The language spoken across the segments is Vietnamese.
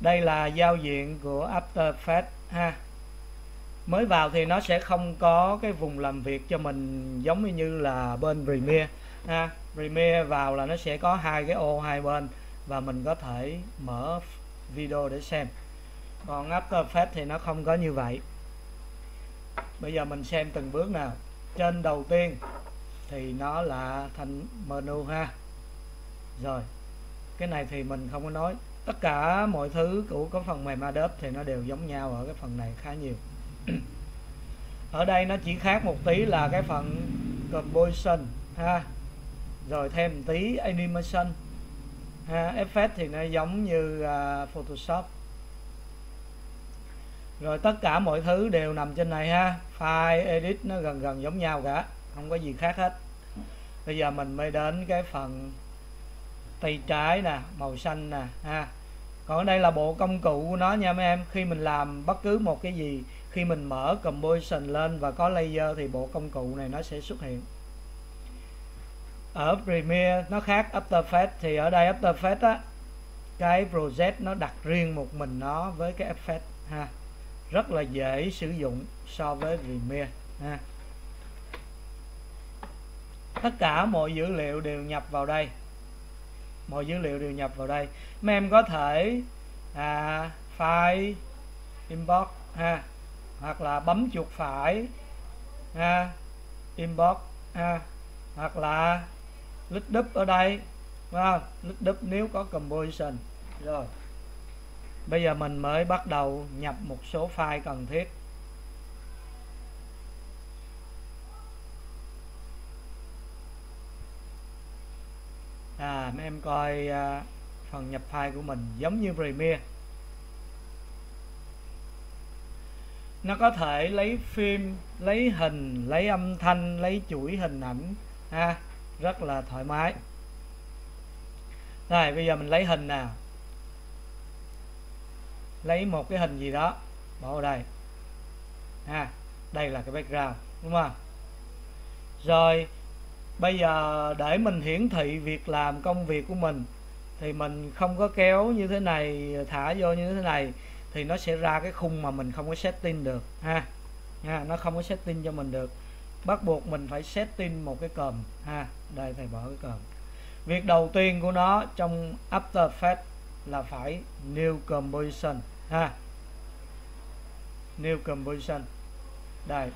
đây là giao diện của After Effects, ha. Mới vào thì nó sẽ không có cái vùng làm việc cho mình giống như là bên Premiere, ha. Premiere vào là nó sẽ có hai cái ô hai bên và mình có thể mở video để xem. Còn After Effects thì nó không có như vậy. Bây giờ mình xem từng bước nào. Trên đầu tiên thì nó là thành menu, ha. Rồi, cái này thì mình không có nói tất cả mọi thứ của cái phần mềm Adobe thì nó đều giống nhau ở cái phần này khá nhiều. Ở đây nó chỉ khác một tí là cái phần composition ha. Rồi thêm một tí animation ha. Effect thì nó giống như uh, Photoshop. Rồi tất cả mọi thứ đều nằm trên này ha. File edit nó gần gần giống nhau cả không có gì khác hết. Bây giờ mình mới đến cái phần tay trái nè màu xanh nè ha còn ở đây là bộ công cụ của nó nha mấy em. Khi mình làm bất cứ một cái gì, khi mình mở composition lên và có layer thì bộ công cụ này nó sẽ xuất hiện. Ở Premiere nó khác After Effects, thì ở đây After Effects á, cái project nó đặt riêng một mình nó với cái effect ha. Rất là dễ sử dụng so với Premiere ha. Tất cả mọi dữ liệu đều nhập vào đây mọi dữ liệu đều nhập vào đây. Mấy em có thể à, file import ha hoặc là bấm chuột phải ha import ha hoặc là lít đúp ở đây phải lít đúp nếu có composition. Rồi. Bây giờ mình mới bắt đầu nhập một số file cần thiết. Coi à, phần nhập file của mình giống như Premiere. Nó có thể lấy phim, lấy hình, lấy âm thanh, lấy chuỗi hình ảnh, ha, rất là thoải mái. Rồi bây giờ mình lấy hình nào? Lấy một cái hình gì đó. Bỏ vào đây. Ha, đây là cái background, đúng không? Rồi bây giờ để mình hiển thị việc làm công việc của mình thì mình không có kéo như thế này thả vô như thế này thì nó sẽ ra cái khung mà mình không có setting được ha. Ha nó không có setting cho mình được. Bắt buộc mình phải setting một cái còm ha. Đây thầy bỏ cái còm. Việc đầu tiên của nó trong After Effects là phải new composition ha. New composition. Đây.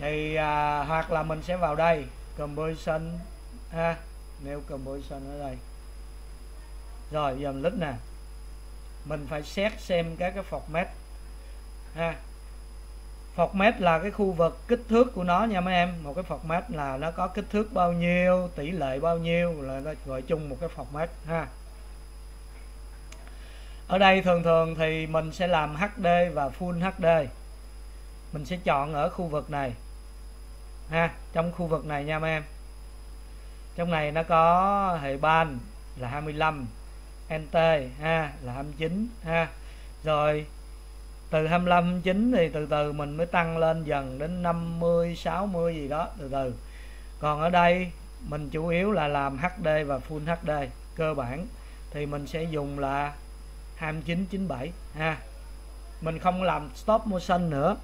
Thì à, hoặc là mình sẽ vào đây composition ha, nêu composition ở đây. Rồi giờ mình lít nè. Mình phải xét xem các cái format. Ha, format là cái khu vực kích thước của nó nha mấy em. Một cái format là nó có kích thước bao nhiêu, tỷ lệ bao nhiêu, là nó gọi chung một cái format, ha. Ở đây thường thường thì mình sẽ làm HD và Full HD mình sẽ chọn ở khu vực này ha, trong khu vực này nha mấy em. Trong này nó có hệ ban là 25 NT ha là 29 ha. Rồi, từ 25 29 thì từ từ mình mới tăng lên dần đến 50 60 gì đó, từ từ. Còn ở đây, mình chủ yếu là làm HD và Full HD cơ bản. Thì mình sẽ dùng là 2997 ha. Mình không làm stop motion nữa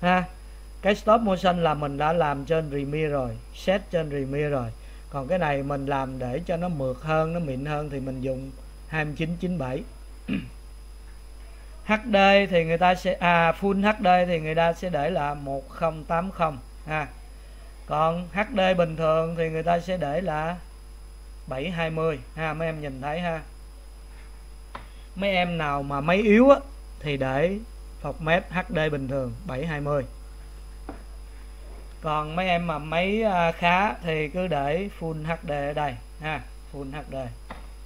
ha cái stop motion là mình đã làm trên Premiere rồi set trên Premiere rồi. Còn cái này mình làm để cho nó mượt hơn nó mịn hơn thì mình dùng 2997 HD thì người ta sẽ à full HD thì người ta sẽ để là 1080 ha. Còn HD bình thường thì người ta sẽ để là 720 ha mấy em nhìn thấy ha. Mấy em nào mà máy yếu á, thì để format HD bình thường 720 còn mấy em mà máy à, khá thì cứ để full HD ở đây ha full HD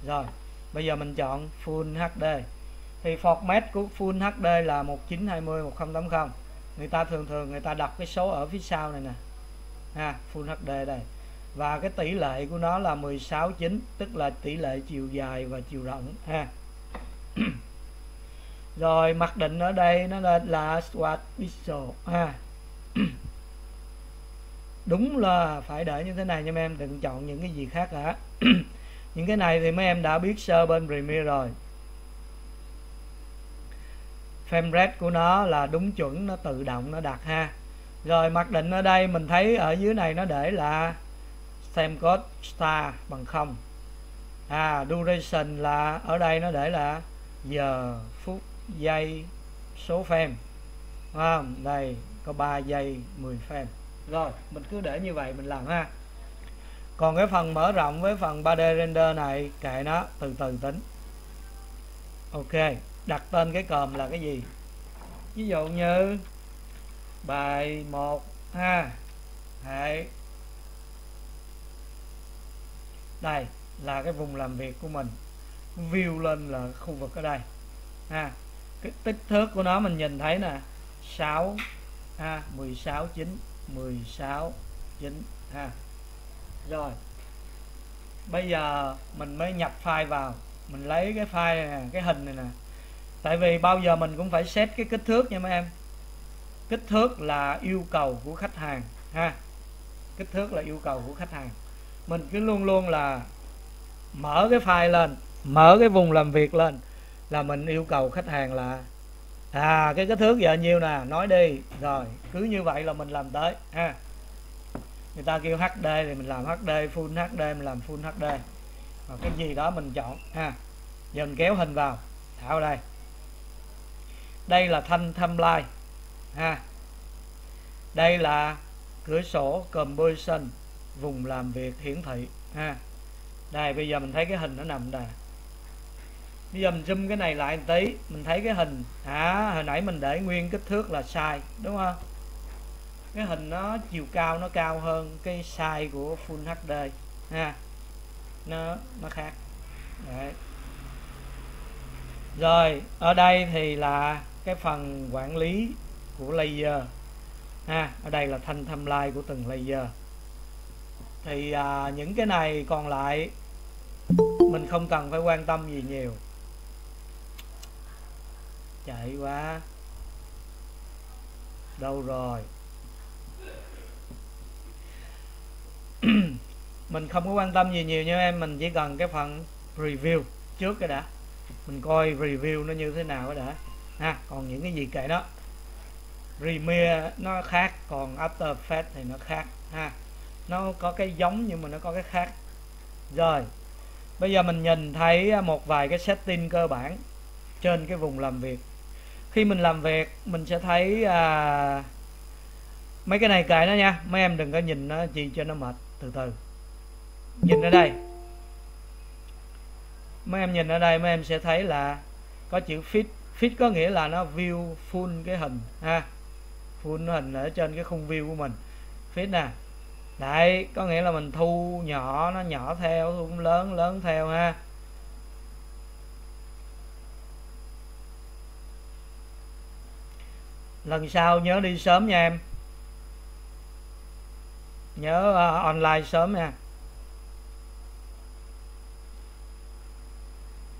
rồi bây giờ mình chọn full HD thì format của full HD là 1920 1080 người ta thường thường người ta đọc cái số ở phía sau này nè ha full HD đây. Và cái tỷ lệ của nó là 16 9 tức là tỷ lệ chiều dài và chiều rộng ha. Rồi mặc định ở đây nó là, là squat pixel ha. đúng là phải để như thế này nha mấy em đừng chọn những cái gì khác cả những cái này thì mấy em đã biết sơ bên Premiere rồi. Frame rate của nó là đúng chuẩn nó tự động nó đặt ha. Rồi mặc định ở đây mình thấy ở dưới này nó để là xem code star bằng không. À duration là ở đây nó để là giờ phút giây số frame à, đây có 3 giây 10 frame rồi, mình cứ để như vậy mình làm ha. Còn cái phần mở rộng với phần 3D render này, kệ nó, từ từ tính. Ok, đặt tên cái còm là cái gì? Ví dụ như, bài 1 ha, hệ. Đây là cái vùng làm việc của mình. View lên là khu vực ở đây, ha. Cái kích thước của nó mình nhìn thấy nè 6 ha 16 9 16 9 ha. Rồi. Bây giờ mình mới nhập file vào. Mình lấy cái file này nè, cái hình này nè. Tại vì bao giờ mình cũng phải set cái kích thước nha mấy em. Kích thước là yêu cầu của khách hàng, ha. Kích thước là yêu cầu của khách hàng. Mình cứ luôn luôn là mở cái file lên, mở cái vùng làm việc lên là mình yêu cầu khách hàng là à cái kích thước giờ nhiêu nè? Nói đi. Rồi, cứ như vậy là mình làm tới, ha. Người ta kêu HD thì mình làm HD full HD mình làm full HD và cái gì đó mình chọn, ha. Dần kéo hình vào. Thảo đây. Đây là thanh timeline ha. Đây là cửa sổ composition, vùng làm việc hiển thị, ha. Đây, bây giờ mình thấy cái hình nó nằm đây bây giờ mình zoom cái này lại một tí mình thấy cái hình. À hồi nãy mình để nguyên kích thước là sai đúng không? Cái hình nó chiều cao nó cao hơn cái size của Full HD ha. Nó nó khác. Đấy. rồi ở đây thì là cái phần quản lý của layer ha. Ở đây là thanh timeline của từng layer thì à, những cái này còn lại mình không cần phải quan tâm gì nhiều chạy quá đâu rồi? Mình không có quan tâm gì nhiều nha em mình chỉ cần cái phần review trước cái đã. Mình coi review nó như thế nào đã. Ha, còn những cái gì kệ đó. Premiere nó khác, còn After Effects thì nó khác. Ha, nó có cái giống nhưng mà nó có cái khác. Rồi, bây giờ mình nhìn thấy một vài cái setting cơ bản trên cái vùng làm việc khi mình làm việc mình sẽ thấy à, mấy cái này kệ nó nha mấy em đừng có nhìn nó chi cho nó mệt từ từ. Nhìn ở đây. Mấy em nhìn ở đây mấy em sẽ thấy là có chữ fit. Fit có nghĩa là nó view full cái hình ha. Full hình ở trên cái khung view của mình. Fit nè. Đấy có nghĩa là mình thu nhỏ nó nhỏ theo thu lớn lớn theo ha. Lần sau nhớ đi sớm nha em. Nhớ uh, online sớm nha.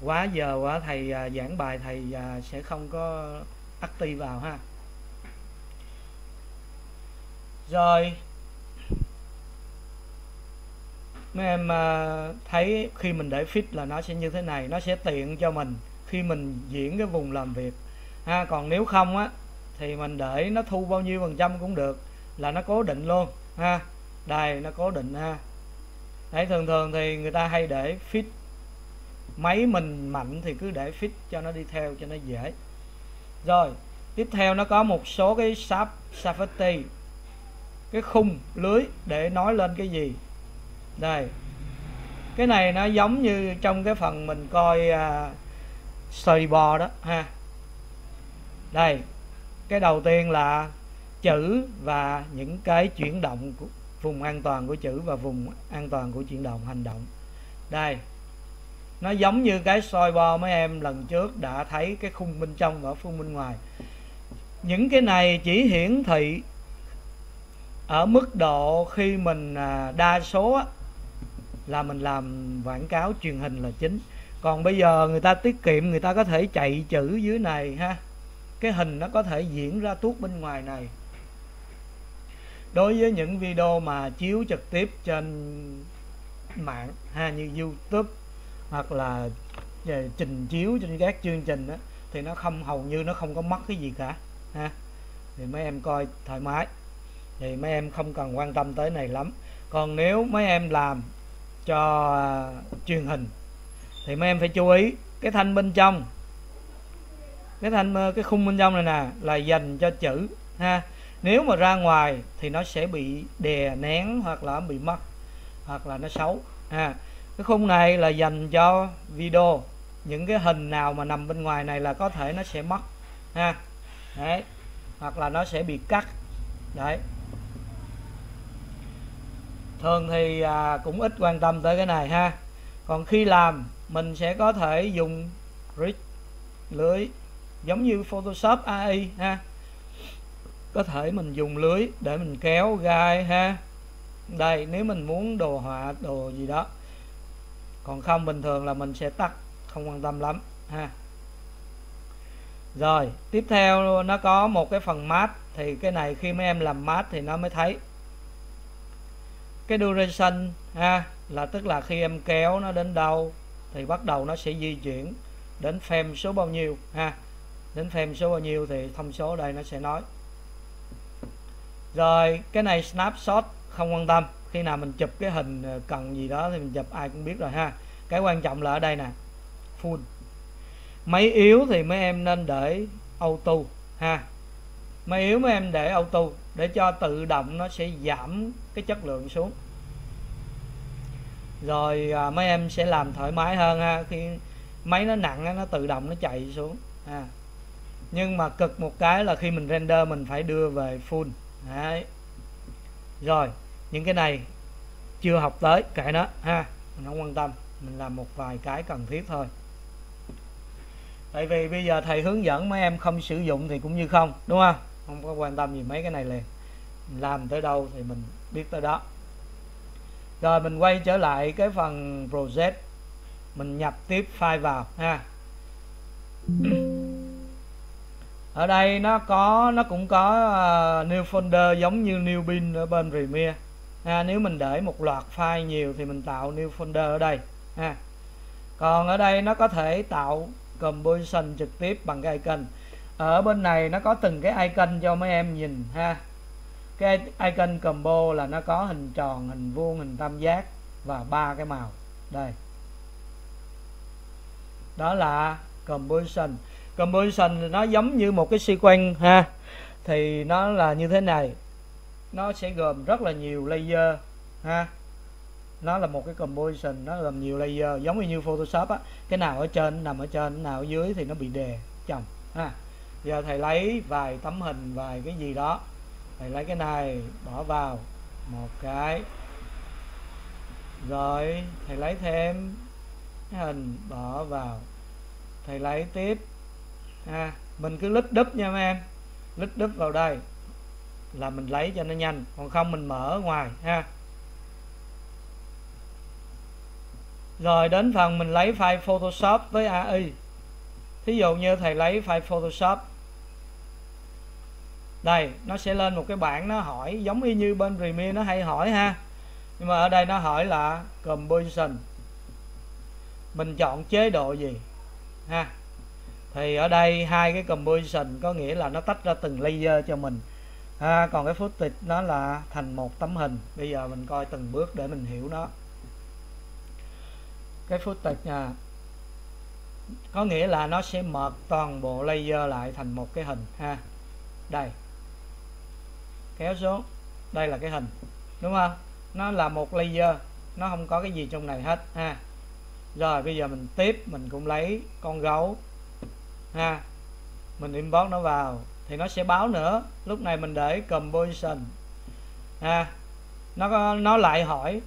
Quá giờ quá thầy uh, giảng bài thầy uh, sẽ không có active vào ha. Rồi. Mấy em uh, thấy khi mình để fit là nó sẽ như thế này nó sẽ tiện cho mình khi mình diễn cái vùng làm việc. Ha còn nếu không á thì mình để nó thu bao nhiêu phần trăm cũng được là nó cố định luôn ha. Đây nó cố định ha. Đấy thường thường thì người ta hay để fit. Máy mình mạnh thì cứ để fit cho nó đi theo cho nó dễ. Rồi tiếp theo nó có một số cái sáp safety. Cái khung lưới để nói lên cái gì. Đây. Cái này nó giống như trong cái phần mình coi à, uh, storyboard đó ha. Đây cái đầu tiên là chữ và những cái chuyển động của vùng an toàn của chữ và vùng an toàn của chuyển động, hành động. Đây, nó giống như cái soi bo mấy em lần trước đã thấy cái khung bên trong và khung bên ngoài. Những cái này chỉ hiển thị ở mức độ khi mình à, đa số là mình làm quảng cáo truyền hình là chính. Còn bây giờ người ta tiết kiệm, người ta có thể chạy chữ dưới này ha cái hình nó có thể diễn ra tuốt bên ngoài này. Đối với những video mà chiếu trực tiếp trên mạng ha như youtube hoặc là à, trình chiếu trên các chương trình đó, thì nó không hầu như nó không có mất cái gì cả ha. Thì mấy em coi thoải mái. Thì mấy em không cần quan tâm tới này lắm. Còn nếu mấy em làm cho uh, truyền hình thì mấy em phải chú ý cái thanh bên trong cái thanh cái khung bên trong này nè là dành cho chữ ha. Nếu mà ra ngoài thì nó sẽ bị đè nén hoặc là bị mất hoặc là nó xấu ha. Cái khung này là dành cho video. Những cái hình nào mà nằm bên ngoài này là có thể nó sẽ mất ha. Đấy hoặc là nó sẽ bị cắt. Đấy. Thường thì à, cũng ít quan tâm tới cái này ha. Còn khi làm mình sẽ có thể dùng rig lưới giống như Photoshop AI ha. Có thể mình dùng lưới để mình kéo gai, ha. Đây, nếu mình muốn đồ họa, đồ gì đó. Còn không, bình thường là mình sẽ tắt, không quan tâm lắm, ha. Rồi, tiếp theo nó có một cái phần mát thì cái này khi mấy em làm mát thì nó mới thấy. Cái duration, ha, là tức là khi em kéo nó đến đâu thì bắt đầu nó sẽ di chuyển đến frame số bao nhiêu, ha đến frame số bao nhiêu thì thông số đây nó sẽ nói. Rồi cái này snapshot không quan tâm. Khi nào mình chụp cái hình ờ, cần gì đó thì mình chụp ai cũng biết rồi ha. Cái quan trọng là ở đây nè full. Máy yếu thì mấy em nên để auto ha. Máy yếu mấy em để auto để cho tự động nó sẽ giảm cái chất lượng xuống. Rồi à, mấy em sẽ làm thoải mái hơn ha. Khi máy nó nặng nó tự động nó chạy xuống ha nhưng mà cực một cái là khi mình render mình phải đưa về full. Đấy. rồi, những cái này chưa học tới, kệ nó, ha. Mình không quan tâm, mình làm một vài cái cần thiết thôi. Tại vì bây giờ thầy hướng dẫn mấy em không sử dụng thì cũng như không, đúng không? Không có quan tâm gì mấy cái này liền. Mình làm tới đâu thì mình biết tới đó. Rồi mình quay trở lại cái phần project. Mình nhập tiếp file vào, ha ở đây nó có nó cũng có uh, new folder giống như new bin ở bên Premiere. Ha, nếu mình để một loạt file nhiều thì mình tạo new folder ở đây ha. Còn ở đây nó có thể tạo composition trực tiếp bằng cái icon. Ở bên này nó có từng cái icon cho mấy em nhìn ha. Cái icon combo là nó có hình tròn hình vuông hình tam giác và ba cái màu. Đây. Đó là composition composition nó giống như một cái sequence ha. Thì nó là như thế này. Nó sẽ gồm rất là nhiều layer, ha. Nó là một cái composition nó gồm nhiều layer, giống như Photoshop á. Cái nào ở trên nằm ở trên nào ở dưới thì nó bị đè chồng, ha. Giờ thầy lấy vài tấm hình, vài cái gì đó. Thầy lấy cái này, bỏ vào một cái. Rồi, thầy lấy thêm cái hình bỏ vào. Thầy lấy tiếp à, mình cứ lít đúp nha mấy em. Lít đúp vào đây là mình lấy cho nó nhanh. Còn không mình mở ở ngoài ha. Rồi đến phần mình lấy file Photoshop với AI thí dụ như thầy lấy file Photoshop. Đây nó sẽ lên một cái bảng nó hỏi giống y như bên Premiere nó hay hỏi ha. Nhưng mà ở đây nó hỏi là composition. Mình chọn chế độ gì ha thì ở đây hai cái composition có nghĩa là nó tách ra từng layer cho mình. Ha, còn cái footage nó là thành một tấm hình. Bây giờ mình coi từng bước để mình hiểu nó. Cái footage nha, có nghĩa là nó sẽ mở toàn bộ layer lại thành một cái hình, ha. Đây. Kéo xuống. Đây là cái hình, đúng không? Nó là một layer, nó không có cái gì trong này hết, ha. Rồi, bây giờ mình tiếp, mình cũng lấy con gấu ha. Mình import nó vào, thì nó sẽ báo nữa. Lúc này mình để composition. Ha. Nó có, nó lại hỏi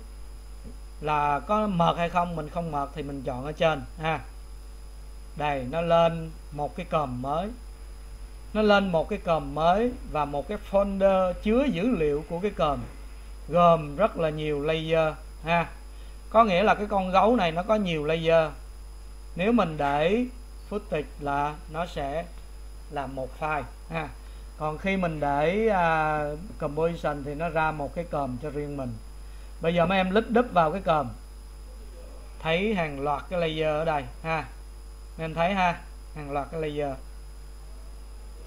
là có mật hay không? Mình không mật thì mình chọn ở trên. Ha. Đây, nó lên một cái còm mới. Nó lên một cái còm mới và một cái folder chứa dữ liệu của cái còm gồm rất là nhiều layer. Ha. Có nghĩa là cái con gấu này nó có nhiều layer. Nếu mình để footage là nó sẽ là một file ha. Còn khi mình để uh, composition thì nó ra một cái còm cho riêng mình. Bây giờ mấy em lít đúp vào cái còm. Thấy hàng loạt cái layer ở đây ha. Mấy em thấy ha hàng loạt cái layer.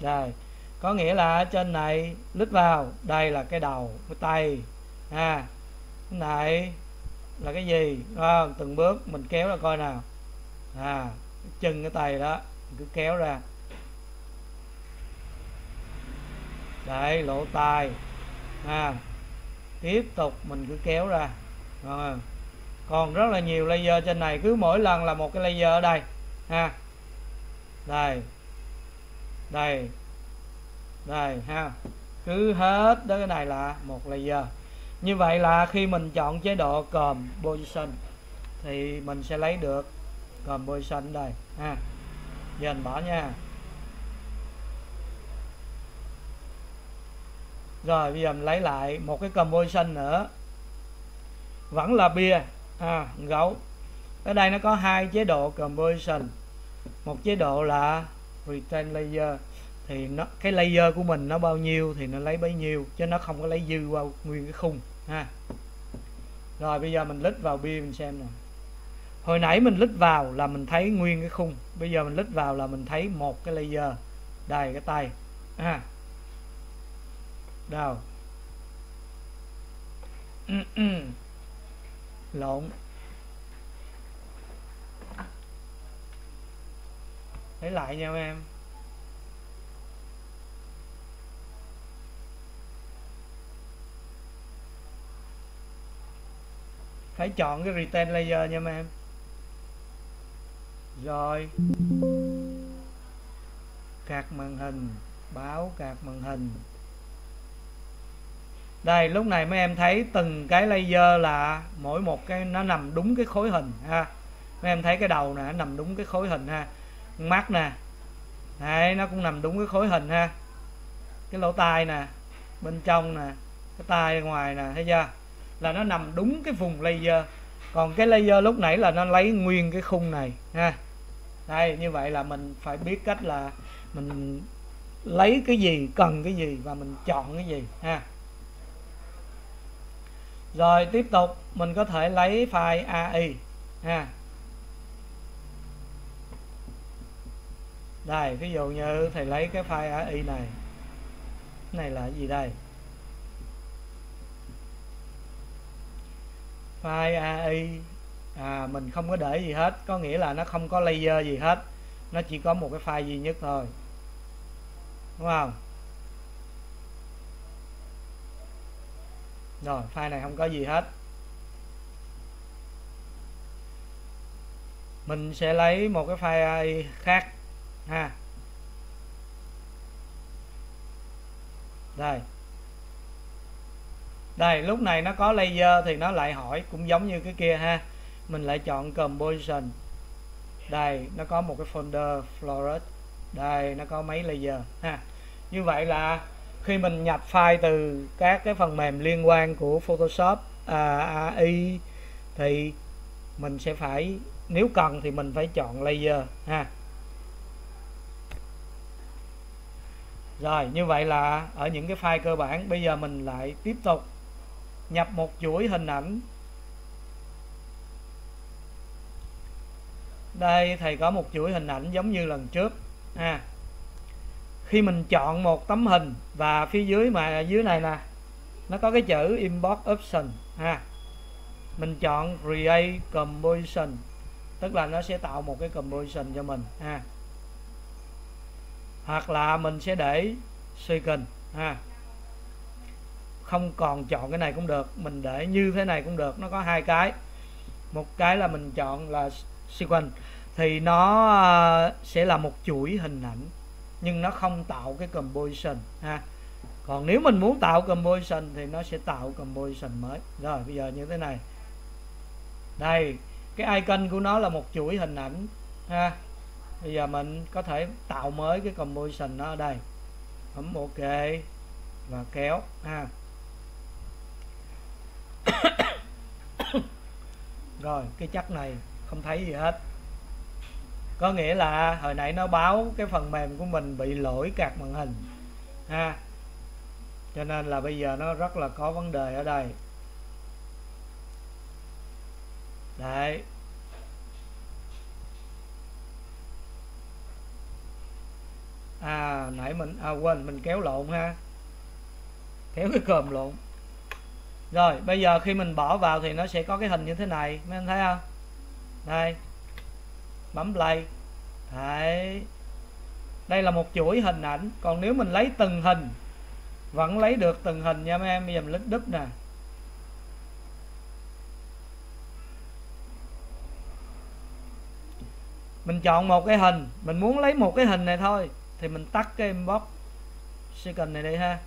Đây có nghĩa là ở trên này lít vào đây là cái đầu cái tay ha. Cái này là cái gì? À, từng bước mình kéo ra coi nào. À chân cái tay đó cứ kéo ra. Đấy lỗ tai. À tiếp tục mình cứ kéo ra. À, còn rất là nhiều laser trên này cứ mỗi lần là một cái laser ở đây. Ha. Đây. Đây. Đây ha. Cứ hết đó cái này là một laser. Như vậy là khi mình chọn chế độ composition thì mình sẽ lấy được composition đây. Ha. Giờ bỏ nha. Rồi bây giờ mình lấy lại một cái composition nữa. Vẫn là bia. À, gấu. Ở đây nó có hai chế độ composition một chế độ là retain layer. Thì nó cái layer của mình nó bao nhiêu thì nó lấy bấy nhiêu chứ nó không có lấy dư vào nguyên cái khung. Ha. Rồi bây giờ mình lít vào bia mình xem nè hồi nãy mình lít vào là mình thấy nguyên cái khung. Bây giờ mình lít vào là mình thấy một cái layer. Đài cái tay. Ha đâu? Lộn. Lấy lại nha em. Phải chọn cái retain layer nha em rồi. Card màn hình báo card màn hình. Đây lúc này mấy em thấy từng cái laser là mỗi một cái nó nằm đúng cái khối hình ha. Mấy em thấy cái đầu nè nằm đúng cái khối hình ha. Mắt nè. Đấy, nó cũng nằm đúng cái khối hình ha. Cái lỗ tai nè bên trong nè cái tai ngoài nè thấy chưa? Là nó nằm đúng cái vùng laser. Còn cái laser lúc nãy là nó lấy nguyên cái khung này ha đây, như vậy là mình phải biết cách là mình lấy cái gì, cần cái gì và mình chọn cái gì, ha. Rồi, tiếp tục, mình có thể lấy file AI ha. Đây, ví dụ như thầy lấy cái file AI này. Cái này là gì đây? File AI à, mình không có để gì hết. Có nghĩa là nó không có layer gì hết. Nó chỉ có một cái file duy nhất thôi. Đúng không? Rồi file này không có gì hết. Mình sẽ lấy một cái file khác ha. Đây. Đây lúc này nó có layer thì nó lại hỏi cũng giống như cái kia ha mình lại chọn composition. Đây nó có một cái folder floret đây nó có mấy layer ha. Như vậy là khi mình nhập file từ các cái phần mềm liên quan của Photoshop à, AI thì mình sẽ phải nếu cần thì mình phải chọn layer ha. Rồi như vậy là ở những cái file cơ bản bây giờ mình lại tiếp tục nhập một chuỗi hình ảnh đây, thầy có một chuỗi hình ảnh giống như lần trước, ha. Khi mình chọn một tấm hình và phía dưới mà, dưới này nè, nó có cái chữ import option, ha. Mình chọn create composition, tức là nó sẽ tạo một cái composition cho mình, ha. Hoặc là mình sẽ để second, ha. Không còn chọn cái này cũng được, mình để như thế này cũng được, nó có hai cái. Một cái là mình chọn là sequence thì nó à, sẽ là một chuỗi hình ảnh, nhưng nó không tạo cái composition, ha. Còn nếu mình muốn tạo composition thì nó sẽ tạo composition mới. Rồi, bây giờ như thế này. Đây, cái icon của nó là một chuỗi hình ảnh, ha. Bây giờ mình có thể tạo mới cái composition nó ở đây. Bấm ok. Và kéo, ha. Rồi, cái chắc này không thấy gì hết có nghĩa là hồi nãy nó báo cái phần mềm của mình bị lỗi cạc màn hình, ha. Cho nên là bây giờ nó rất là có vấn đề ở đây. Đấy. À nãy mình à quên, mình kéo lộn ha. Kéo cái còm lộn. Rồi, bây giờ khi mình bỏ vào thì nó sẽ có cái hình như thế này, mấy anh thấy không? Đây bấm play. Đấy. Đây là một chuỗi hình ảnh. Còn nếu mình lấy từng hình, vẫn lấy được từng hình nha mấy em. Bây giờ mình lít đúp nè. Mình chọn một cái hình. Mình muốn lấy một cái hình này thôi. Thì mình tắt cái inbox second này đi ha.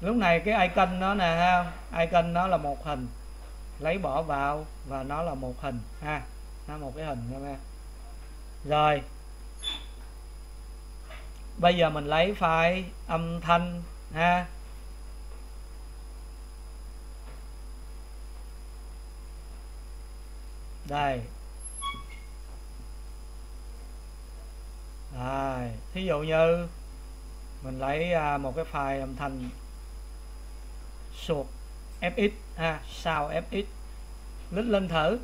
Lúc này cái icon nó nè, ha. Icon nó là một hình. Lấy bỏ vào và nó là một hình, ha nó một cái hình nha em rồi. Bây giờ mình lấy file âm thanh ha. Đây. Đây. thí dụ như mình lấy à, một cái file âm thanh suột fx ha, sao fx lít lên thử.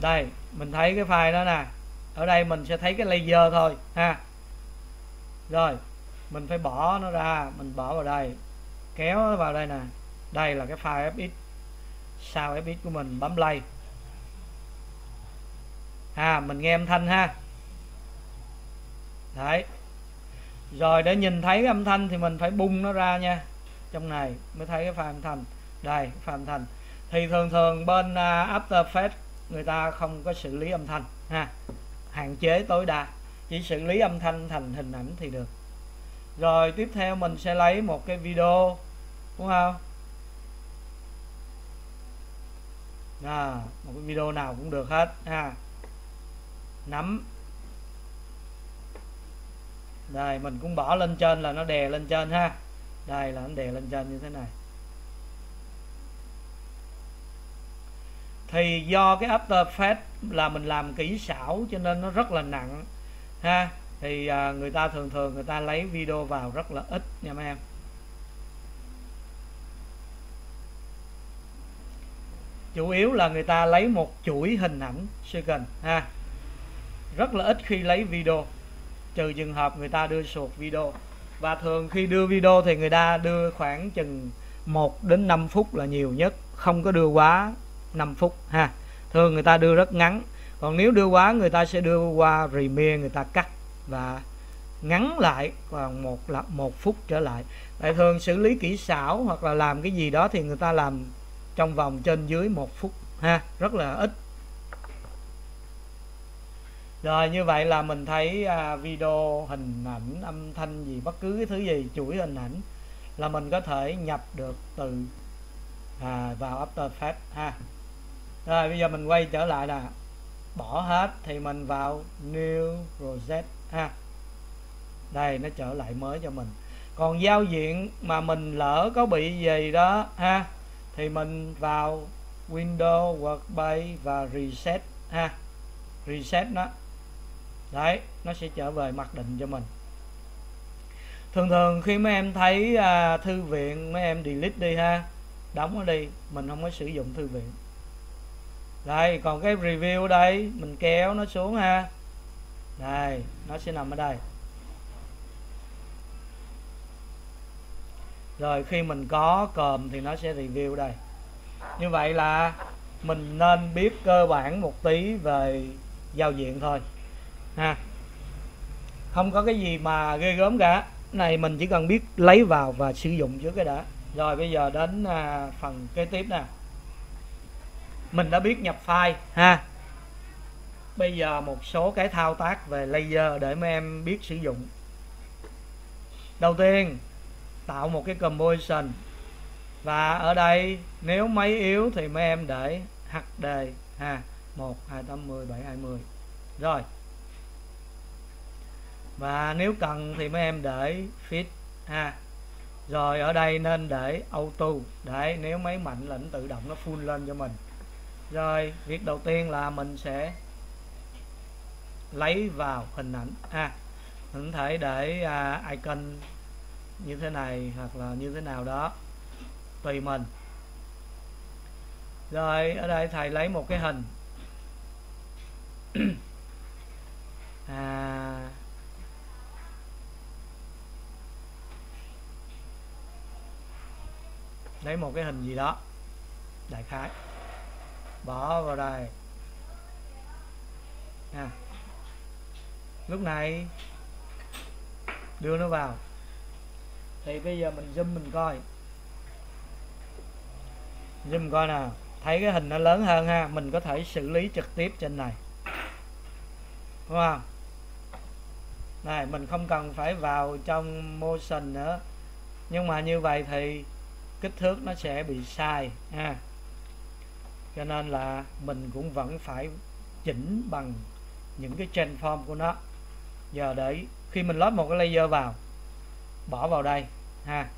Đây mình thấy cái file đó nè. Ở đây mình sẽ thấy cái layer thôi ha. Rồi mình phải bỏ nó ra mình bỏ vào đây. Kéo nó vào đây nè. Đây là cái file fx sao fx của mình bấm play. À mình nghe âm thanh ha. Đấy. Rồi để nhìn thấy cái âm thanh thì mình phải bung nó ra nha. Trong này mới thấy cái file âm thanh. Đây file âm thanh. Thì thường thường bên uh, After Effects người ta không có xử lý âm thanh ha. Hạn chế tối đa. Chỉ xử lý âm thanh thành hình ảnh thì được. Rồi tiếp theo mình sẽ lấy một cái video đúng không? À, một cái video nào cũng được hết ha. Nắm. Đây mình cũng bỏ lên trên là nó đè lên trên ha. Đây là nó đè lên trên như thế này. Thì do cái After effect là mình làm kỹ xảo cho nên nó rất là nặng ha. Thì à, người ta thường thường người ta lấy video vào rất là ít nha mấy em. Chủ yếu là người ta lấy một chuỗi hình ảnh second ha. Rất là ít khi lấy video trừ trường hợp người ta đưa sụt video. Và thường khi đưa video thì người ta đưa khoảng chừng 1 đến 5 phút là nhiều nhất không có đưa quá. 5 phút ha. Thường người ta đưa rất ngắn còn nếu đưa quá người ta sẽ đưa qua remia người ta cắt và ngắn lại còn một là một phút trở lại. Tại thường xử lý kỹ xảo hoặc là làm cái gì đó thì người ta làm trong vòng trên dưới một phút ha rất là ít. Rồi như vậy là mình thấy à, video hình ảnh âm thanh gì bất cứ cái thứ gì chuỗi hình ảnh là mình có thể nhập được từ à, vào After Effects ha rồi bây giờ mình quay trở lại là bỏ hết thì mình vào New Project ha. Đây nó trở lại mới cho mình. Còn giao diện mà mình lỡ có bị gì đó ha thì mình vào Windows Workspace và Reset ha. Reset nó. Đấy nó sẽ trở về mặc định cho mình. Thường thường khi mấy em thấy à, thư viện mấy em delete đi ha đóng nó đi mình không có sử dụng thư viện đây, còn cái review đây, mình kéo nó xuống ha. Này, nó sẽ nằm ở đây. Rồi, khi mình có còm thì nó sẽ review đây. Như vậy là mình nên biết cơ bản một tí về giao diện thôi, ha. Không có cái gì mà ghê gớm cả. Này mình chỉ cần biết lấy vào và sử dụng trước cái đã. Rồi, bây giờ đến à, phần kế tiếp nè mình đã biết nhập file, ha? Bây giờ một số cái thao tác về layer để mấy em biết sử dụng. Đầu tiên, tạo một cái composition. Và ở đây, nếu máy yếu thì mấy em để HD ha? 1 280 720 rồi. Và nếu cần thì mấy em để fit, ha? Rồi ở đây nên để auto. Để nếu máy mạnh lệnh tự động nó full lên cho mình rồi việc đầu tiên là mình sẽ lấy vào hình ảnh. Ha, à, mình có thể để à, icon như thế này hoặc là như thế nào đó tùy mình. Rồi ở đây thầy lấy một cái hình. À, lấy một cái hình gì đó đại khái bỏ vào đây. Nha. Lúc này, đưa nó vào. Thì bây giờ mình zoom mình coi. Zoom coi nào. Thấy cái hình nó lớn hơn ha, mình có thể xử lý trực tiếp trên này. Đúng không? Này, mình không cần phải vào trong motion nữa. Nhưng mà như vậy thì kích thước nó sẽ bị sai, ha cho nên là mình cũng vẫn phải chỉnh bằng những cái transform của nó. Giờ để khi mình lót một cái layer vào, bỏ vào đây, ha.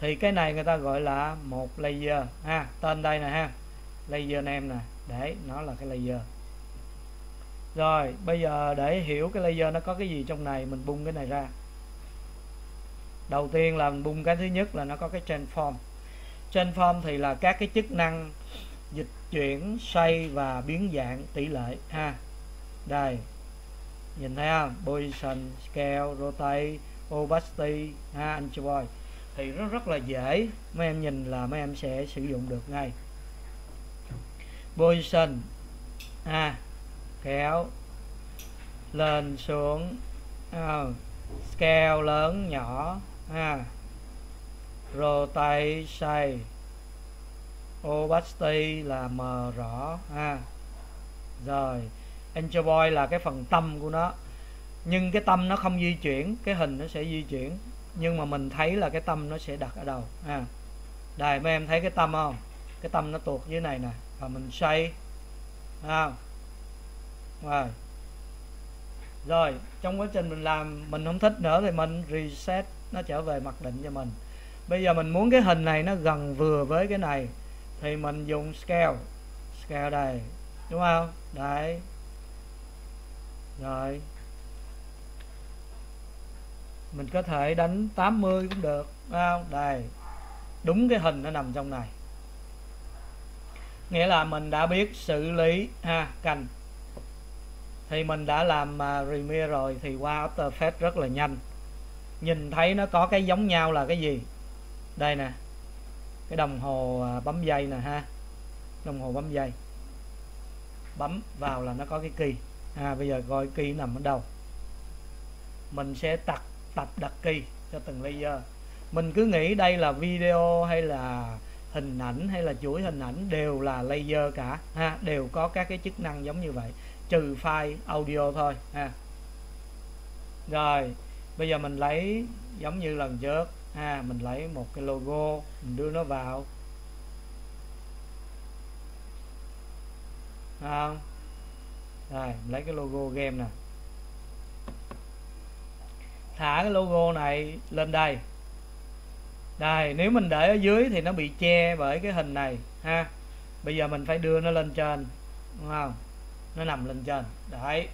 Thì cái này người ta gọi là một layer, ha. Tên đây nè, ha. Layer name nè, để nó là cái layer. Rồi, bây giờ để hiểu cái layer nó có cái gì trong này, mình bung cái này ra. Đầu tiên là mình bung cái thứ nhất là nó có cái transform transform thì là các cái chức năng chuyển xoay và biến dạng tỷ lệ ha đây. Nhìn thấy không? Position scale rotate opacity. Ha anh chị boy thì nó rất là dễ. Mấy em nhìn là mấy em sẽ sử dụng được ngay. Position ha kéo lên xuống. À, scale lớn nhỏ. Ha rotate xoay opacity là mờ rõ ha à, rồi. Angel Boy là cái phần tâm của nó. Nhưng cái tâm nó không di chuyển, cái hình nó sẽ di chuyển. Nhưng mà mình thấy là cái tâm nó sẽ đặt ở đầu ha à, đây, mấy em thấy cái tâm không? Cái tâm nó tuột dưới này nè, và mình xoay. Ha rồi. Rồi, trong quá trình mình làm, mình không thích nữa thì mình reset, nó trở về mặc định cho mình. Bây giờ mình muốn cái hình này nó gần vừa với cái này thì mình dùng scale. Scale đây đúng không? Đấy. Rồi. Mình có thể đánh 80 cũng được đúng không? Đây. Đúng cái hình nó nằm trong này. Nghĩa là mình đã biết xử lý ha cành. Thì mình đã làm à, uh, Premiere rồi thì qua After Effects rất là nhanh. Nhìn thấy nó có cái giống nhau là cái gì? Đây nè cái đồng hồ à, bấm dây nè ha. Đồng hồ bấm dây. Bấm vào là nó có cái kỳ à bây giờ coi kỳ nằm ở đâu. Mình sẽ tập tập đặt kỳ cho từng layer. Mình cứ nghĩ đây là video hay là hình ảnh hay là chuỗi hình ảnh đều là layer cả, ha, đều có các cái chức năng giống như vậy, trừ file audio thôi, ha. Rồi, bây giờ mình lấy giống như lần trước ha, mình lấy một cái logo, mình đưa nó vào. Không? Rồi lấy cái logo game nè. Thả cái logo này lên đây. Đây, nếu mình để ở dưới thì nó bị che bởi cái hình này, ha. Bây giờ mình phải đưa nó lên trên, đúng không? Nó nằm lên trên. Đấy,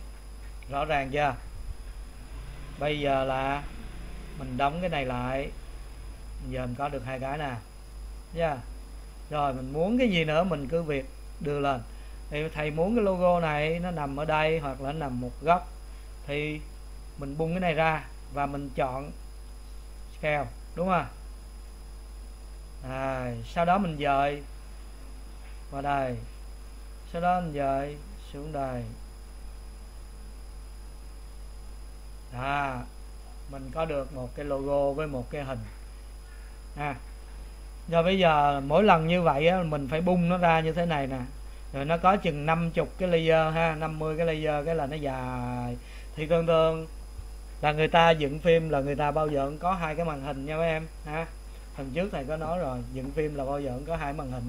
rõ ràng chưa? Bây giờ là mình đóng cái này lại giờ mình có được hai cái nè. Yeah. rồi mình muốn cái gì nữa mình cứ việc đưa lên. Thì thầy muốn cái logo này nó nằm ở đây hoặc là nó nằm một góc. Thì mình bung cái này ra và mình chọn scale đúng không? À, sau đó mình dời vào đây. Sau đó mình dời xuống đây. À mình có được một cái logo với một cái hình à. Rồi bây giờ mỗi lần như vậy á, mình phải bung nó ra như thế này nè. Rồi nó có chừng 50 cái layer ha 50 cái layer cái là nó dài. Thì thường thường là người ta dựng phim là người ta bao giờ cũng có hai cái màn hình nha mấy em ha. Phần trước thầy có nói rồi dựng phim là bao giờ cũng có hai màn hình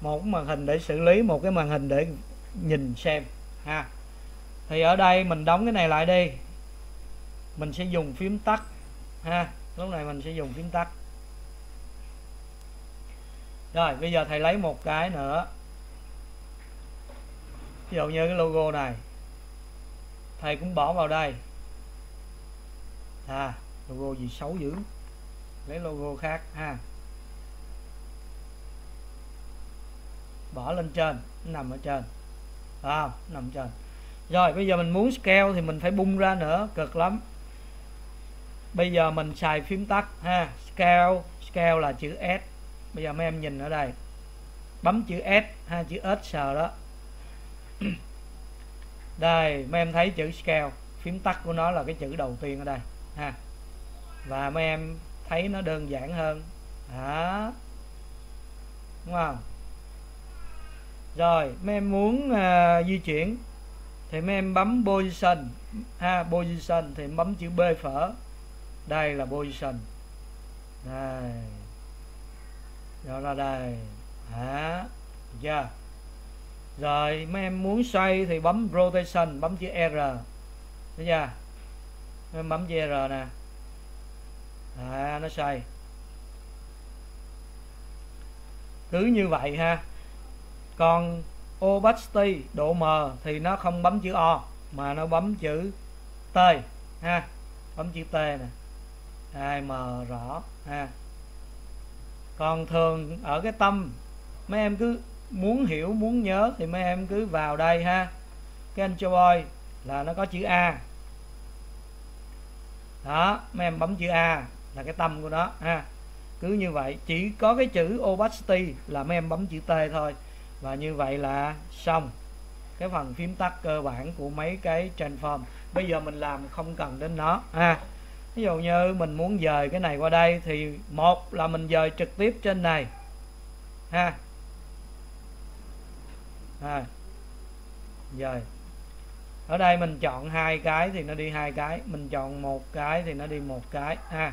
một màn hình để xử lý một cái màn hình để nhìn xem ha. Thì ở đây mình đóng cái này lại đi. Mình sẽ dùng phím tắt ha. Lúc này mình sẽ dùng phím tắt rồi bây giờ thầy lấy một cái nữa. Ví dụ như cái logo này. Thầy cũng bỏ vào đây. À logo gì xấu dữ. Lấy logo khác ha. Bỏ lên trên nằm ở trên. À, nằm trên. Rồi bây giờ mình muốn scale thì mình phải bung ra nữa cực lắm. Bây giờ mình xài phím tắt ha. Scale scale là chữ S bây giờ mấy em nhìn ở đây. Bấm chữ S hai chữ S sờ đó. Đây mấy em thấy chữ scale. Phím tắt của nó là cái chữ đầu tiên ở đây ha. Và mấy em thấy nó đơn giản hơn. Đó. Đúng không? Rồi mấy em muốn uh, di chuyển thì mấy em bấm position. Ha position thì bấm chữ B phở. Đây là position. Đây. Dạ, đó là đây. Hả? Được rồi mấy em muốn xoay thì bấm rotation bấm chữ R. Thấy chưa? Em bấm chữ R nè. À, nó xoay. Cứ như vậy ha. Còn opacity độ mờ thì nó không bấm chữ O mà nó bấm chữ T ha. Bấm chữ T nè. Hai mờ rõ ha còn thường ở cái tâm, mấy em cứ muốn hiểu, muốn nhớ thì mấy em cứ vào đây ha. Cái anh cho boy là nó có chữ A. Đó, mấy em bấm chữ A là cái tâm của nó ha. Cứ như vậy, chỉ có cái chữ opacity là mấy em bấm chữ T thôi. Và như vậy là xong cái phần phím tắt cơ bản của mấy cái transform. Bây giờ mình làm không cần đến nó ha ví dụ như mình muốn dời cái này qua đây thì một là mình dời trực tiếp trên này ha. À, dời. Ở đây mình chọn hai cái thì nó đi hai cái mình chọn một cái thì nó đi một cái ha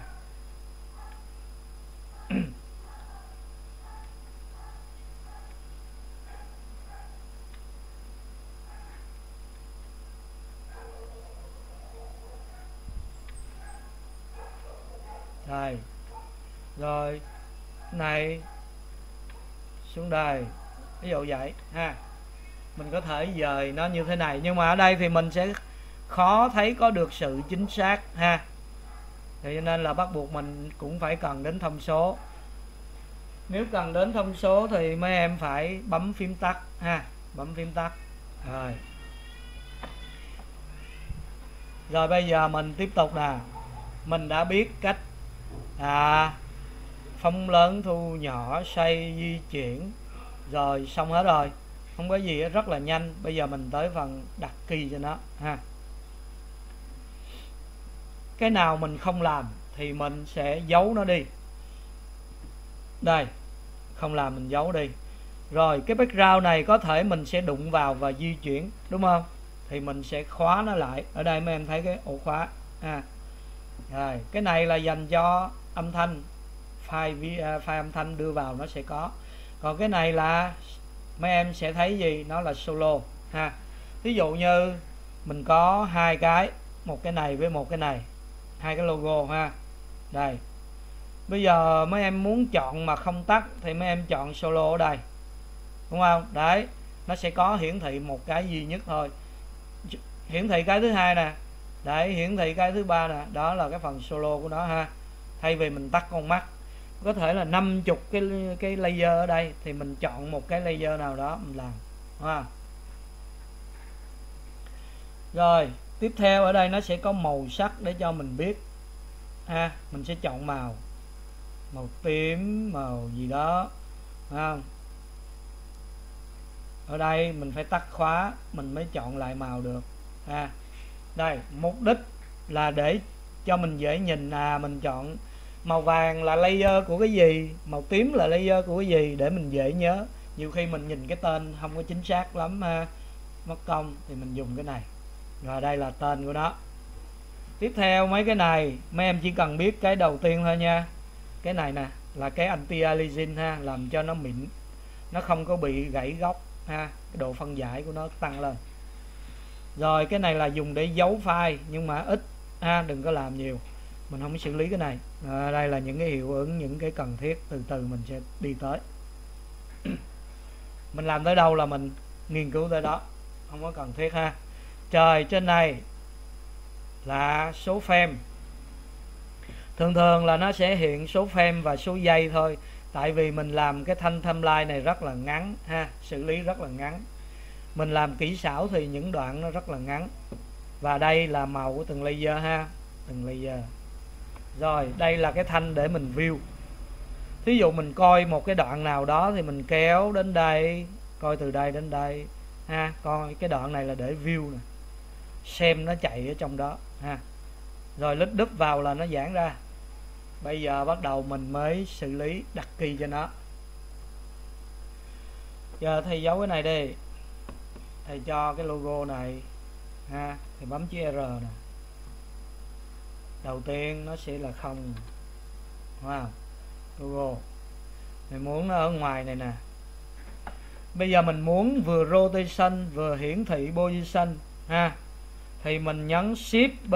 đây rồi này xuống đời. Ví dụ vậy ha. Mình có thể dời nó như thế này nhưng mà ở đây thì mình sẽ khó thấy có được sự chính xác ha. Thì nên là bắt buộc mình cũng phải cần đến thông số. Nếu cần đến thông số thì mấy em phải bấm phím tắt ha. Bấm phím tắt. Rồi. Rồi bây giờ mình tiếp tục nè. Mình đã biết cách à, phong lớn thu nhỏ xoay di chuyển. Rồi xong hết rồi. Không có gì rất là nhanh. Bây giờ mình tới phần đặt kỳ cho nó, ha. Cái nào mình không làm thì mình sẽ giấu nó đi. Đây, không làm mình giấu đi. Rồi cái background này có thể mình sẽ đụng vào và di chuyển, đúng không? Thì mình sẽ khóa nó lại. Ở đây mấy em thấy cái ổ khóa, ha. Rồi, cái này là dành cho âm thanh file uh, file âm thanh đưa vào nó sẽ có. Còn cái này là mấy em sẽ thấy gì? Nó là solo ha. Ví dụ như mình có hai cái một cái này với một cái này hai cái logo ha. Đây. Bây giờ mấy em muốn chọn mà không tắt thì mấy em chọn solo ở đây đúng không? Đấy nó sẽ có hiển thị một cái duy nhất thôi. Hiển thị cái thứ hai nè. Để hiển thị cái thứ ba nè. Đó là cái phần solo của nó ha. Thay vì mình tắt con mắt có thể là 50 cái cái layer ở đây, thì mình chọn một cái layer nào đó mình làm ha rồi, tiếp theo ở đây nó sẽ có màu sắc để cho mình biết, ha, mình sẽ chọn màu. Màu tím, màu gì đó ha ở đây mình phải tắt khóa, mình mới chọn lại màu được, ha. Đây, mục đích là để cho mình dễ nhìn à mình chọn màu vàng là layer của cái gì? Màu tím là layer của cái gì? Để mình dễ nhớ. Nhiều khi mình nhìn cái tên không có chính xác lắm ha. Mất công thì mình dùng cái này. Rồi đây là tên của nó. Tiếp theo mấy cái này. Mấy em chỉ cần biết cái đầu tiên thôi nha. Cái này nè, là cái anti aliasing ha, làm cho nó mịn. Nó không có bị gãy góc ha. Cái độ phân giải của nó tăng lên. Rồi cái này là dùng để giấu file, nhưng mà ít ha, đừng có làm nhiều mình không xử lý cái này. À, đây là những cái hiệu ứng những cái cần thiết từ từ mình sẽ đi tới. Mình làm tới đâu là mình nghiên cứu tới đó. Không có cần thiết ha. Trời trên này là số phim thường thường là nó sẽ hiện số phim và số giây thôi. Tại vì mình làm cái thanh timeline này rất là ngắn ha. Xử lý rất là ngắn. Mình làm kỹ xảo thì những đoạn nó rất là ngắn. Và đây là màu của từng layer ha. Từng layer rồi, đây là cái thanh để mình view. Thí dụ mình coi một cái đoạn nào đó thì mình kéo đến đây, coi từ đây đến đây, ha, coi cái đoạn này là để view nè. Xem nó chạy ở trong đó, ha. Rồi lít đúp vào là nó giãn ra. Bây giờ bắt đầu mình mới xử lý, đặt kỳ cho nó. Giờ thầy dấu cái này đi. Thầy cho cái logo này, ha thì bấm chữ R nè đầu tiên nó sẽ là không wow logo mình muốn nó ở ngoài này nè. Bây giờ mình muốn vừa rotation, vừa hiển thị position, ha. Thì mình nhấn shift B.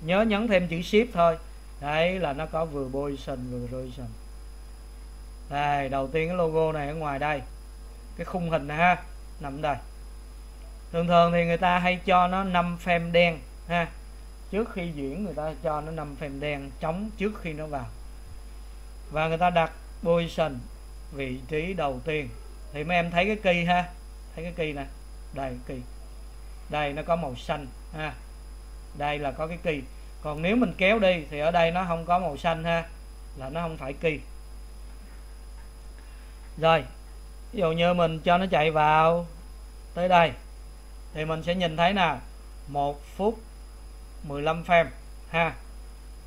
Nhớ nhấn thêm chữ shift thôi. Đấy, là nó có vừa position, vừa rotation. Đây, đầu tiên cái logo này ở ngoài đây. Cái khung hình này ha, nằm đây. Thường thường thì người ta hay cho nó 5 frame đen, ha trước khi diễn người ta cho nó 5 phèm đen chống trước khi nó vào. Và người ta đặt position, vị trí đầu tiên. Thì mấy em thấy cái kỳ ha? Thấy cái kỳ nè. Đây, kỳ. Đây, nó có màu xanh, ha? Đây là có cái kỳ. Còn nếu mình kéo đi, thì ở đây nó không có màu xanh ha? Là nó không phải kỳ. Rồi, ví dụ như mình cho nó chạy vào, tới đây. Thì mình sẽ nhìn thấy nè, một phút 15 frame ha?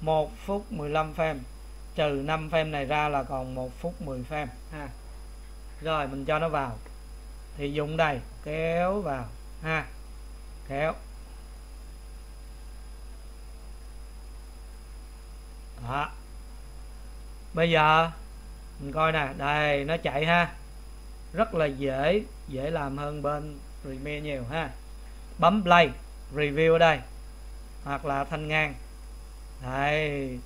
1 phút 15 frame trừ 5 frame này ra là còn 1 phút 10 frame ha? Rồi, mình cho nó vào. Thì dùng đây, kéo vào, ha? Kéo. Đó. Bây giờ, mình coi nè, đây, nó chạy ha? Rất là dễ dễ làm hơn bên Premiere nhiều, ha? Bấm play, review ở đây hoặc là thanh ngang. Đây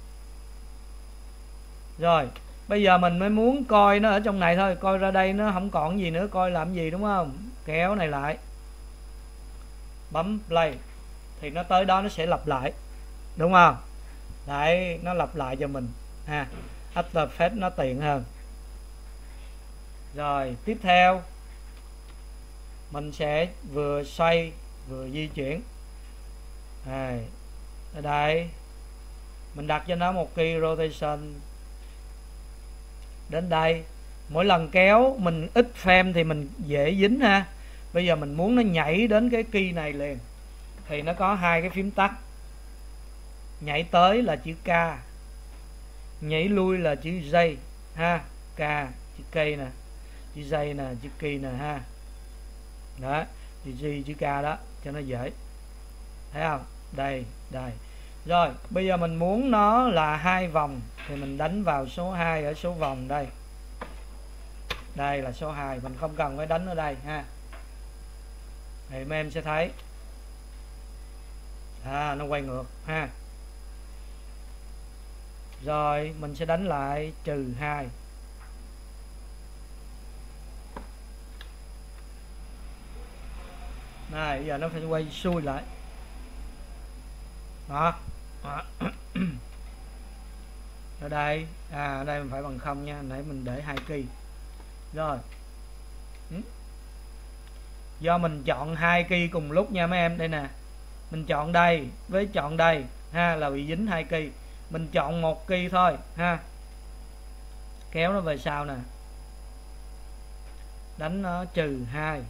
rồi, bây giờ mình mới muốn coi nó ở trong này thôi, coi ra đây nó không còn gì nữa, coi làm gì, đúng không? Kéo này lại. Bấm play, thì nó tới đó nó sẽ lặp lại, đúng không? Đấy, nó lặp lại cho mình. Ha, After effect nó tiện hơn. Rồi, tiếp theo, mình sẽ vừa xoay, vừa di chuyển đây ở đây, mình đặt cho nó một key rotation. Đến đây, mỗi lần kéo, mình ít frame thì mình dễ dính ha. Bây giờ mình muốn nó nhảy đến cái key này liền, thì nó có hai cái phím tắt. Nhảy tới là chữ K, nhảy lui là chữ J, ha. K, chữ K nè, chữ J nè, chữ K nè, ha. Đó, chữ J, chữ K đó, cho nó dễ. Thấy không? Đây đây. Rồi, bây giờ mình muốn nó là hai vòng. Thì mình đánh vào số 2 ở số vòng đây. Đây là số 2 mình không cần phải đánh ở đây, ha. Thì mấy em sẽ thấy. À nó quay ngược, ha. Rồi, mình sẽ đánh lại trừ 2 này, giờ nó phải quay xuôi lại đó, đó. ở đây. À ở đây mình phải bằng không nha. Nãy mình để hai kỳ rồi. Ừ. Do mình chọn hai kỳ cùng lúc nha mấy em. Đây nè. Mình chọn đây với chọn đây ha là bị dính hai kỳ mình chọn một kỳ thôi ha. Kéo nó về sau nè. Đánh nó trừ hai.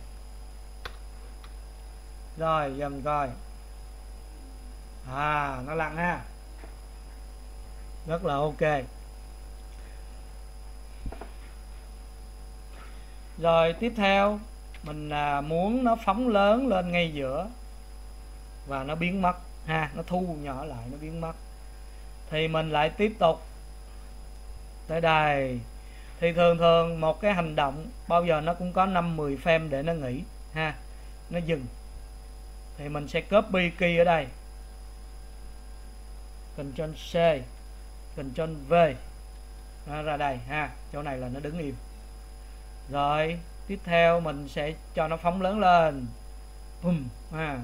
Rồi giờ mình coi à nó lặng ha. Rất là ok. Rồi, tiếp theo, mình à, muốn nó phóng lớn lên ngay giữa và nó biến mất ha, nó thu nhỏ lại, nó biến mất. Thì mình lại tiếp tục tới đây. Thì thường thường một cái hành động, bao giờ nó cũng có 5 10 frame để nó nghỉ ha, nó dừng. Thì mình sẽ copy key ở đây. Ctrl C Ctrl V. Nó ra đây ha chỗ này là nó đứng im. Rồi tiếp theo mình sẽ cho nó phóng lớn lên. Bùm, ha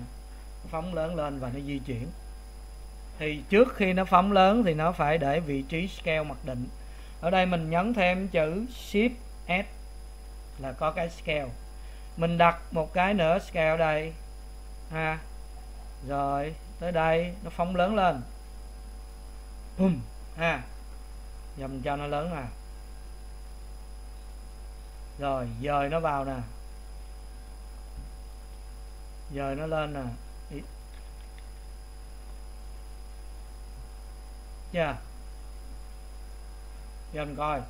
phóng lớn lên và nó di chuyển. Thì trước khi nó phóng lớn thì nó phải để vị trí scale mặc định. Ở đây mình nhấn thêm chữ shift s là có cái scale. Mình đặt một cái nữa scale đây ha. Rồi tới đây nó phóng lớn lên hum ha. Dầm cho nó lớn nè. Rồi, dời nó vào nè. Dời nó lên nè. Chưa? Yeah. coi.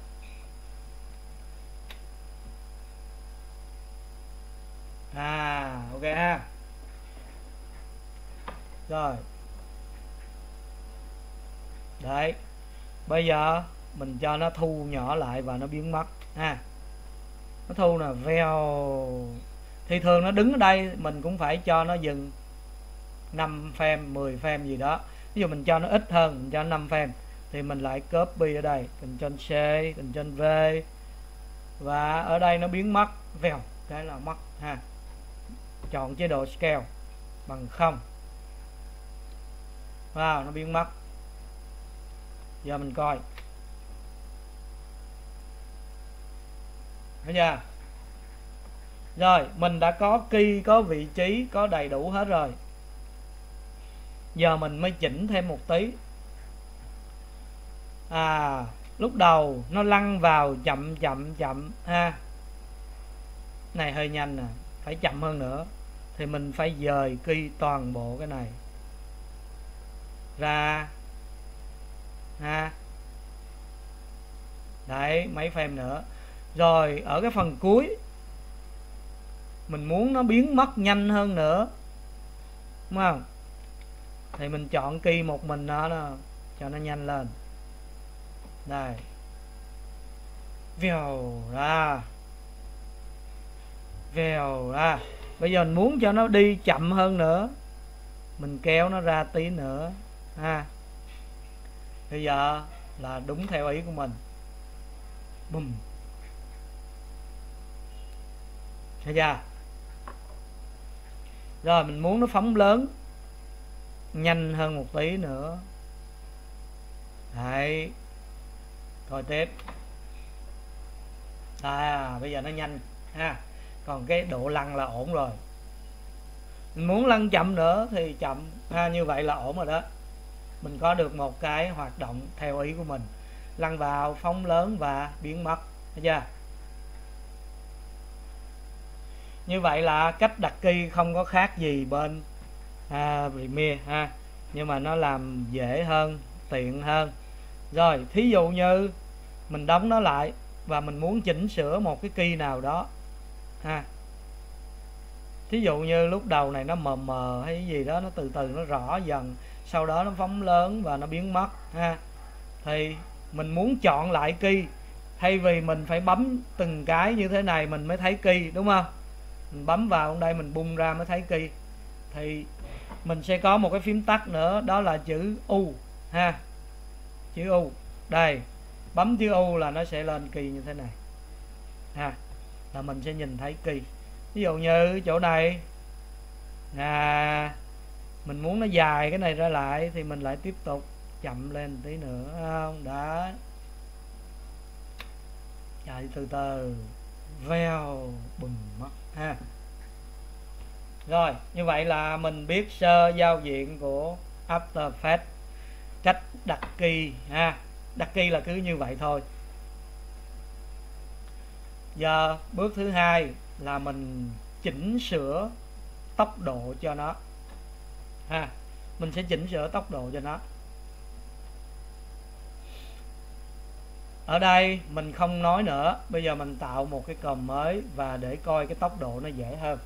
À ok ha. Rồi đấy. Bây giờ mình cho nó thu nhỏ lại và nó biến mất, ha. Nó thu là veo. Thì thường nó đứng ở đây, mình cũng phải cho nó dừng 5 frame 10 frame gì đó. Ví dụ mình cho nó ít hơn, mình cho 5 frame thì mình lại copy ở đây Ctrl C Ctrl V. Và ở đây nó biến mất vèo cái là mất, ha. Chọn chế độ scale bằng không. Wow nó biến mất giờ mình coi. Thấy chưa? Rồi, mình đã có key, có vị trí, có đầy đủ hết rồi. Giờ mình mới chỉnh thêm một tí. À lúc đầu nó lăn vào chậm chậm chậm, ha. Này, hơi nhanh nè, phải chậm hơn nữa. Thì mình phải dời key toàn bộ cái này ra ha. Đấy mấy frame nữa. Rồi ở cái phần cuối mình muốn nó biến mất nhanh hơn nữa. Đúng không? Thì mình chọn key một mình nó đó, cho nó nhanh lên. Đây. Vèo ra. Vèo ra. Bây giờ mình muốn cho nó đi chậm hơn nữa. Mình kéo nó ra tí nữa. Ha bây giờ à, là đúng theo ý của mình. Bùm. Thấy chưa? Rồi, mình muốn nó phóng lớn, nhanh hơn một tí nữa. Đấy. Coi tiếp. À bây giờ nó nhanh, ha. Còn cái độ lăn là ổn rồi. Mình muốn lăn chậm nữa thì chậm. Ha, như vậy là ổn rồi đó mình có được một cái hoạt động theo ý của mình. Lăn vào phóng lớn và biến mất. Thấy chưa? Như vậy là cách đặt kỳ không có khác gì bên à, Premiere ha. Nhưng mà nó làm dễ hơn tiện hơn. Rồi thí dụ như mình đóng nó lại và mình muốn chỉnh sửa một cái key nào đó ha. Thí dụ như lúc đầu này nó mờ mờ hay gì đó nó từ từ nó rõ dần sau đó nó phóng lớn và nó biến mất, ha. Thì mình muốn chọn lại key thay vì mình phải bấm từng cái như thế này mình mới thấy key đúng không? Mình bấm vào đây mình bung ra mới thấy key thì mình sẽ có một cái phím tắt nữa, đó là chữ U, ha. Chữ U. Đây, bấm chữ U là nó sẽ lên kỳ như thế này, ha. Là mình sẽ nhìn thấy kỳ ví dụ như chỗ này. À mình muốn nó dài cái này ra lại thì mình lại tiếp tục chậm lên tí nữa không? Đó chạy từ từ. Veo bùm mất ha. Rồi, như vậy là mình biết sơ giao diện của After Effects. Cách đặt key, ha. Đặt key là cứ như vậy thôi. Giờ, bước thứ hai là mình chỉnh sửa tốc độ cho nó ha, mình sẽ chỉnh sửa tốc độ cho nó. Ở đây mình không nói nữa, bây giờ mình tạo một cái còm mới và để coi cái tốc độ nó dễ hơn.